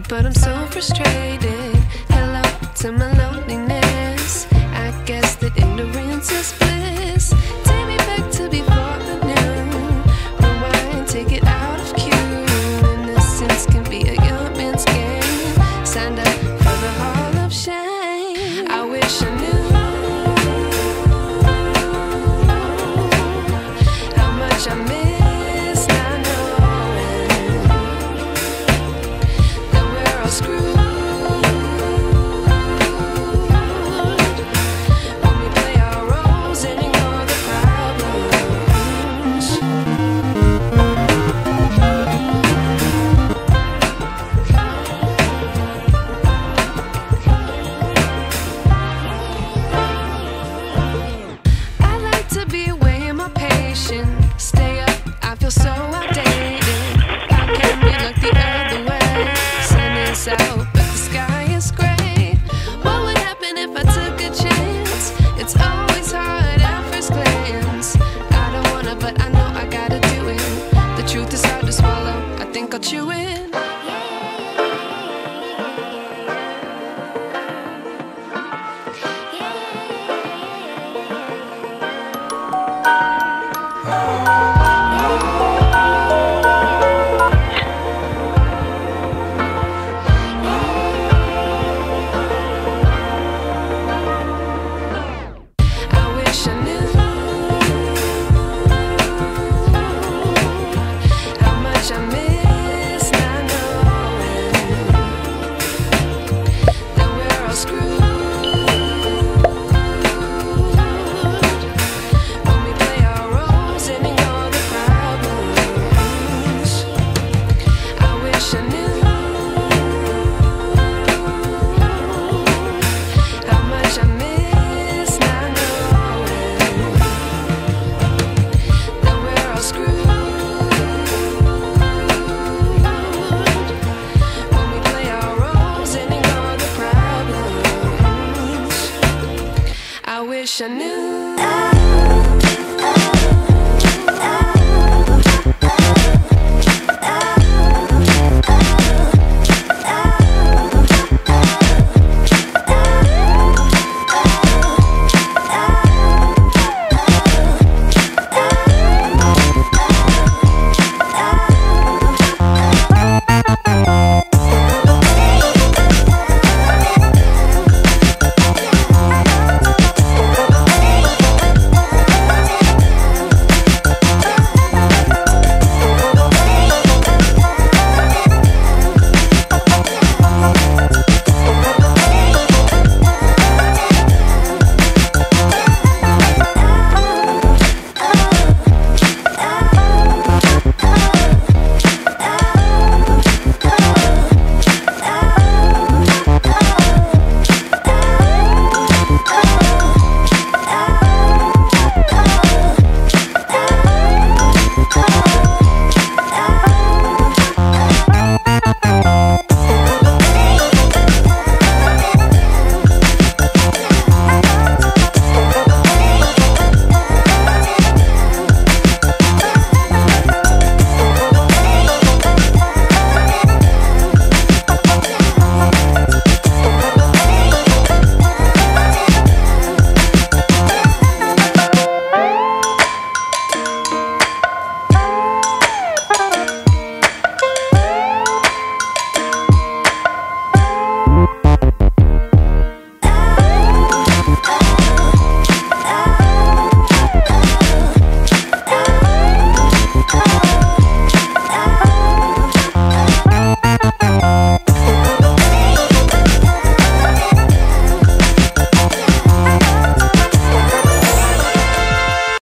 but I'm so frustrated. Hello to my loneliness. wish wish I knew.